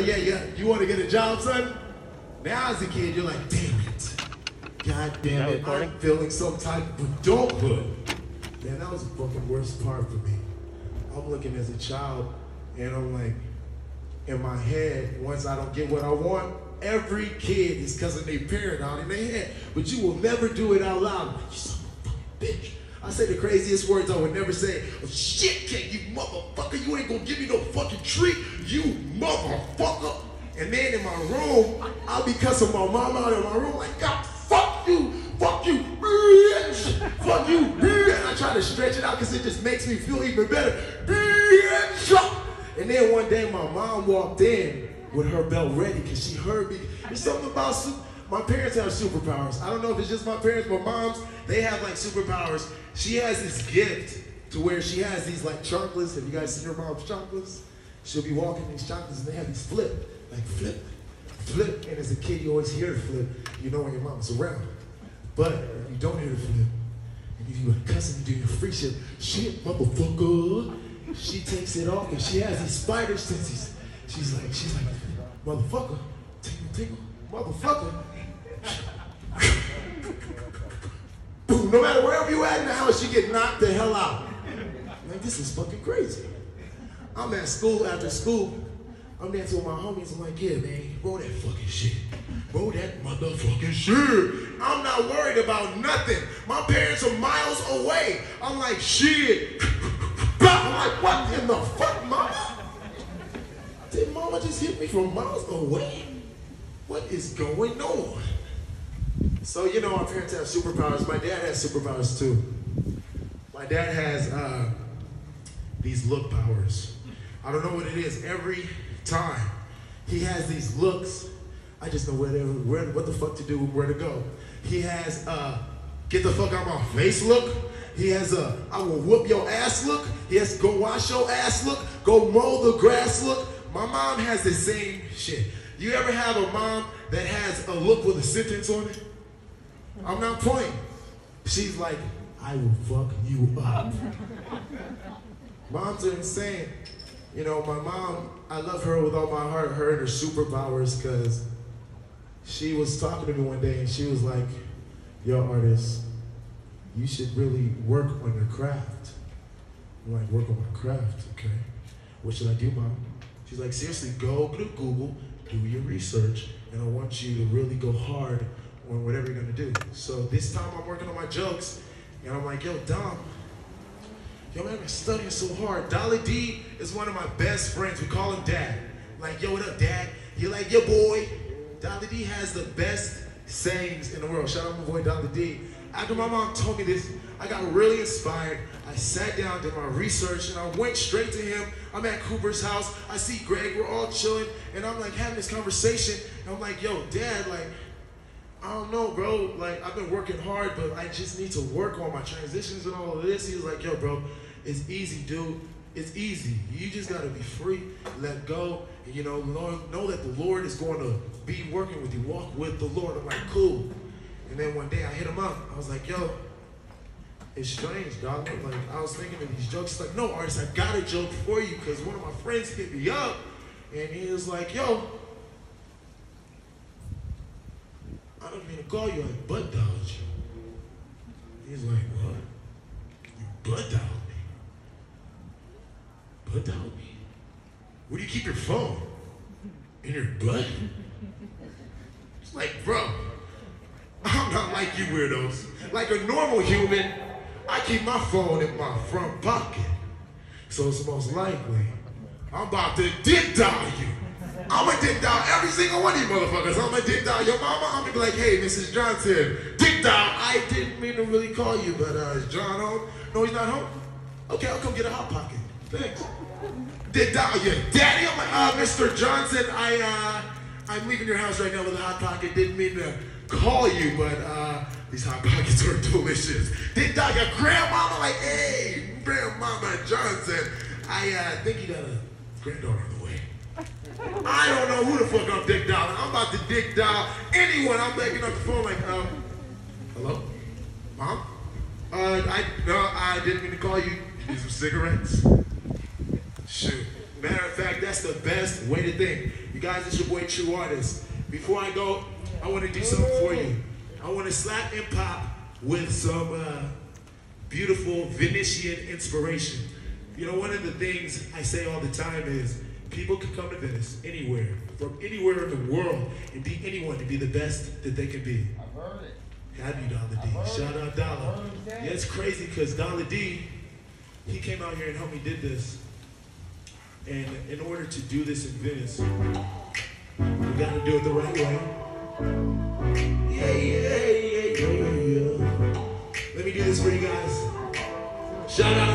yeah, yeah. You want to get a job, son? Now as a kid, you're like, damn it. God damn it. I'm feeling some type of adulthood. Man, that was the fucking worst part for me. I'm looking as a child, and I'm like, in my head, once I don't get what I want, every kid is cussing their parent out in their head. But you will never do it out loud. You son of a fucking bitch. I say the craziest words I would never say. Oh, shit cake, you motherfucker. You ain't gonna give me no fucking treat, you motherfucker. And then in my room, I'll be cussing my mom out in my room like, God, fuck you, fuck you, bitch, fuck you, bitch. And I try to stretch it out because it just makes me feel even better, bitch. And then one day my mom walked in with her belt ready because she heard me. There's something about my parents have superpowers. I don't know if it's just my parents, but moms, they have like superpowers. She has this gift to where she has these like chocolates. Have you guys seen her mom's chocolates? She'll be walking these chocolates and they have these flip, like flip, flip. And as a kid, you always hear flip. You know when your mom's around. But you don't hear flip, and if you are cussing, you do your free shit, shit, motherfucker. She takes it off and she has these spider senses. She's like, she's like, motherfucker, tingle, tingle, motherfucker. No matter wherever you at in the house, you get knocked the hell out. Like, this is fucking crazy. I'm at school after school. I'm dancing with my homies. I'm like, yeah, man, roll that fucking shit. Roll that motherfucking shit. I'm not worried about nothing. My parents are miles away. I'm like, shit. I'm like, what in the fuck, mama? Did mama just hit me from miles away? What is going on? So, you know, our parents have superpowers. My dad has superpowers too. My dad has uh, these look powers. I don't know what it is. Every time he has these looks, I just know where, where what the fuck to do where to go. He has uh, get the fuck out my face look. He has a I will whoop your ass look. He has go wash your ass look. Go mow the grass look. My mom has the same shit. You ever have a mom that has a look with a sentence on it? I'm not playing. She's like, I will fuck you up. Moms are insane. You know, my mom, I love her with all my heart, her and her superpowers, because she was talking to me one day and she was like, yo, Artis, you should really work on your craft. I'm like, work on my craft, okay. What should I do, mom? She's like, seriously, go to Google, do your research, and I want you to really go hard on whatever you're gonna do. So this time I'm working on my jokes, and I'm like, yo, Dom, yo, man, I've been studying so hard. Dolly D is one of my best friends. We call him Dad. like, yo, what up, Dad? You're like, yo, boy. Dolly D has the best sayings in the world. Shout out to my boy Dolly D. After my mom told me this, I got really inspired. I sat down, did my research, and I went straight to him. I'm at Cooper's house. I see Greg. We're all chilling, and I'm like having this conversation. And I'm like, yo, Dad, like, I don't know, bro. Like, I've been working hard, but I just need to work on my transitions and all of this. He was like, yo, bro, it's easy, dude. It's easy. You just gotta be free, let go, and you know, Lord, know that the Lord is going to be working with you. Walk with the Lord. I'm like, cool. And then one day I hit him up. I was like, yo, it's strange, dog. Like, I was thinking of these jokes. Like, no, Artis, I got a joke for you because one of my friends hit me up. And he was like, yo, I don't mean to call you, I butt you. He's like, what? You butt dialed me? Butt dialed me? Where do you keep your phone? In your butt? It's like, bro, I'm not like you weirdos. Like a normal human, I keep my phone in my front pocket. So it's most likely I'm about to dick dial you. I'm gonna dick dial every single one of you motherfuckers. I'm gonna dick dial your mama. I'm gonna be like, hey, Mrs. Johnson, dick dial. I didn't mean to really call you, but uh, is John home? No, he's not home. Okay, I'll come get a hot pocket. Thanks. Dick dial your daddy. I'm like, uh, Mr. Johnson, I uh, I'm leaving your house right now with a hot pocket. Didn't mean to call you, but uh, these hot pockets are delicious. Did I your grandmama like, hey, grandmama Johnson, I uh, think you got a granddaughter on the way. I don't know who the fuck I'm dick dialing. I'm about to dick dial anyone. I'm making up the phone like, um, hello, mom. Uh, I no, I didn't mean to call you. You need some cigarettes? Shoot. Matter of fact, that's the best way to think. You guys, it's your boy Tru Artis. Before I go, I want to do something for you. I want to slap and pop with some uh, beautiful Venetian inspiration. You know, one of the things I say all the time is people can come to Venice anywhere, from anywhere in the world, and be anyone to be the best that they can be. I've heard it. Have you, Dollar D? Shout out Dollar. Yeah, it's crazy because Dollar D, he came out here and helped me did this. And in order to do this in Venice, we got to do it the right way. Yeah, yeah, yeah, yeah, yeah. Let me do this for you guys. Shout out.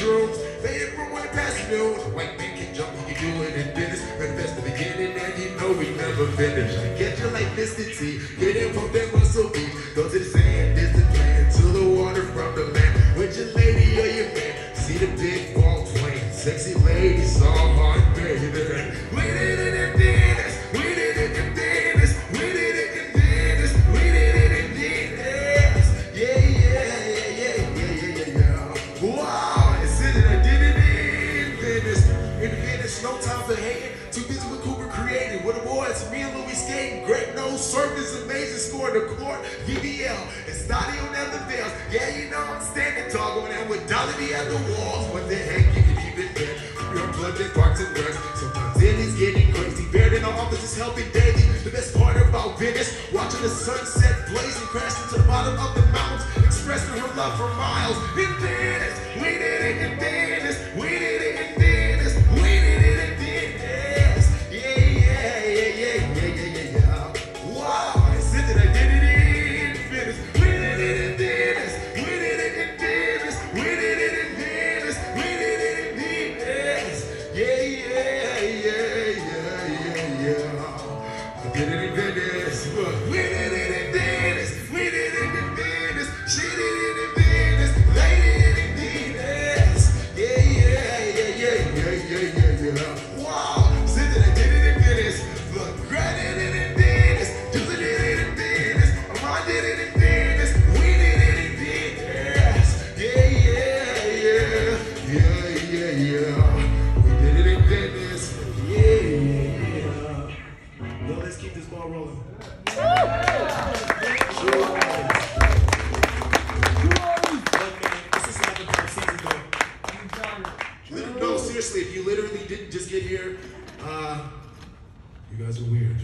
shrooms. They ever want to pass noon. White man can jump, you can do it in business. Confess the beginning, and you know we never finish. I get you like this, it's Get in from that muscle. mother of the mountains, expressing her love for miles. get here. Uh, you guys are weird.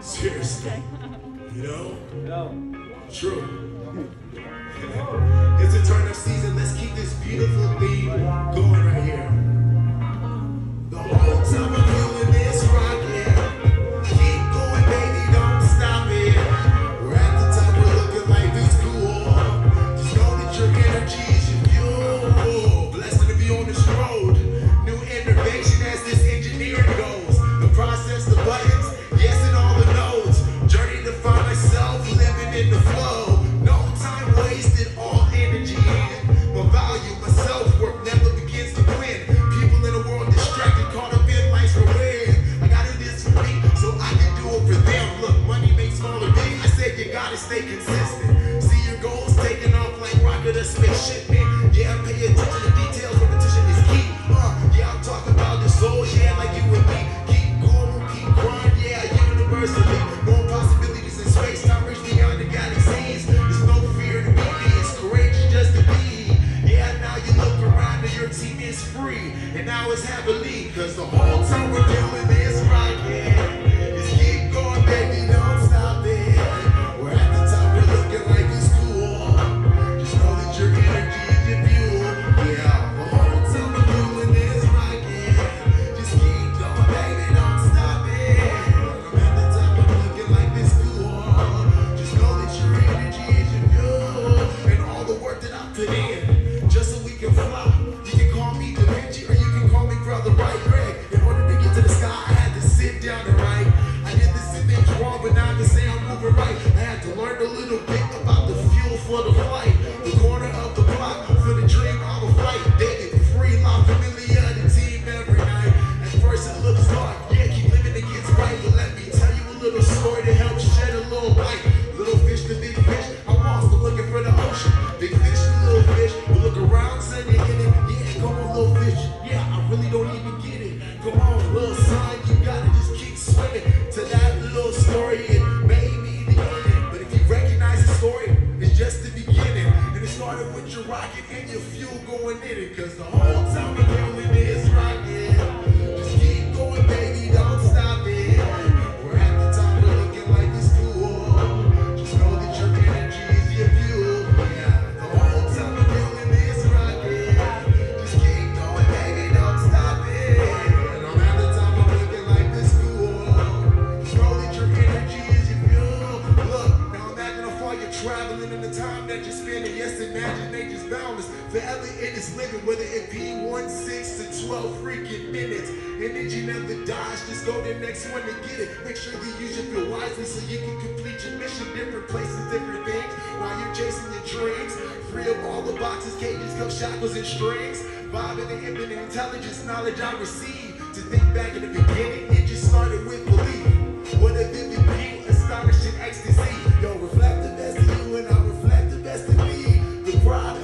Seriously. You know? No. True. little story to help shed a little light. going to get it. Make sure you use your fuel wisely so you can complete your mission. Different places, different things while you're chasing your dreams. Free up all the boxes, cages, cups, shackles, and strings. Vibing the infinite intelligence, knowledge I received. To think back in the beginning, it just started with belief. What if it became astonishing ecstasy? Yo, reflect the best of you and I reflect the best of me. The pride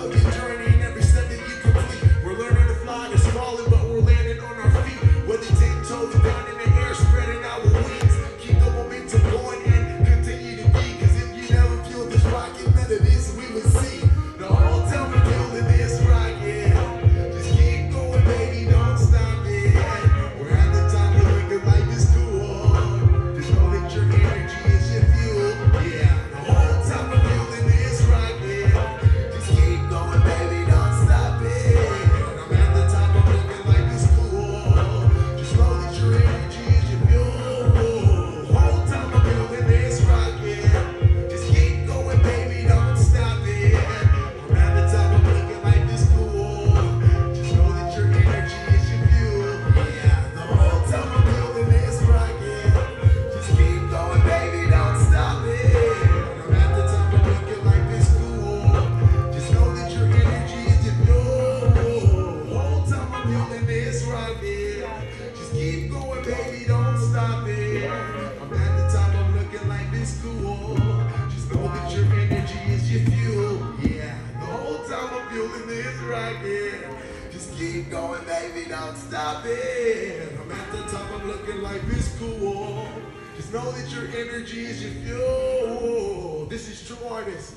Most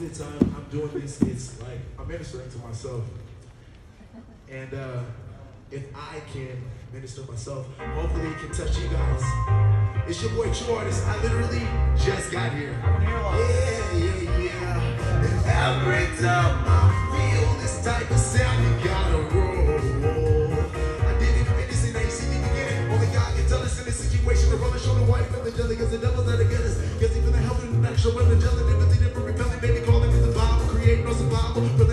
of the time I'm doing this, it's like I'm ministering to myself. And uh, if I can minister myself, hopefully it can touch you guys. It's your boy Tru Artis. I literally just got here. Yeah, yeah, yeah. And every time I feel this type of sound, you gotta show the white with the jelly, cause the devil's out to get us. Cause even the hell in the next show, the jelly, they didn't repelling, baby, calling me the Bible, creating no survival.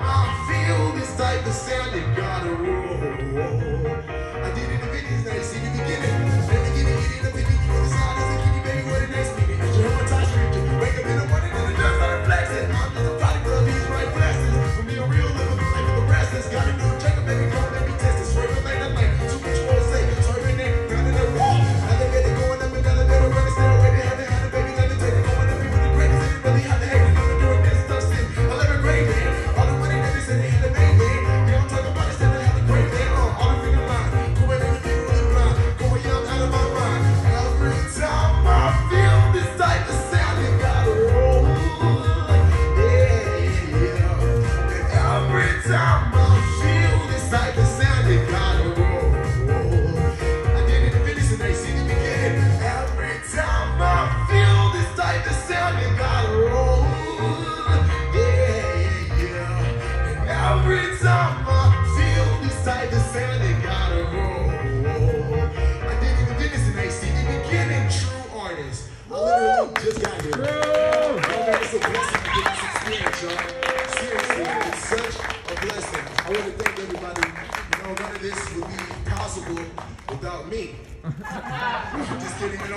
I feel this type of sound, you gotta rule.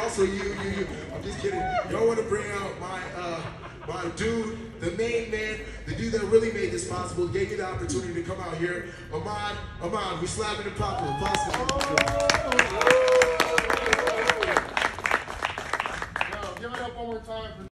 also you, you, you. I'm just kidding. Y'all want to bring out my, uh, my dude, the main man, the dude that really made this possible, gave you the opportunity to come out here. Ahmad, Ahmad, we slapping the popular. Applause. Oh, oh, oh. Give it up one more time